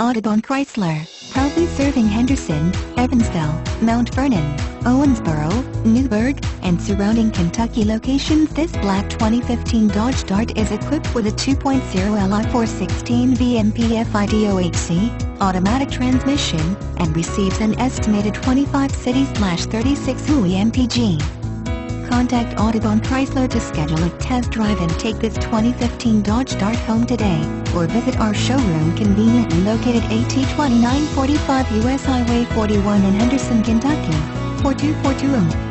Audubon Chrysler, proudly serving Henderson, Evansville, Mount Vernon, Owensboro, Newburgh, and surrounding Kentucky locations This black 2015 Dodge Dart is equipped with a 2.0 Li 416 VMP FIDOHC, automatic transmission, and receives an estimated 25 city-36 UI MPG. Contact Audubon Chrysler to schedule a test drive and take this 2015 Dodge Dart home today, or visit our showroom conveniently located AT 2945 US Highway 41 in Henderson, Kentucky, 42420.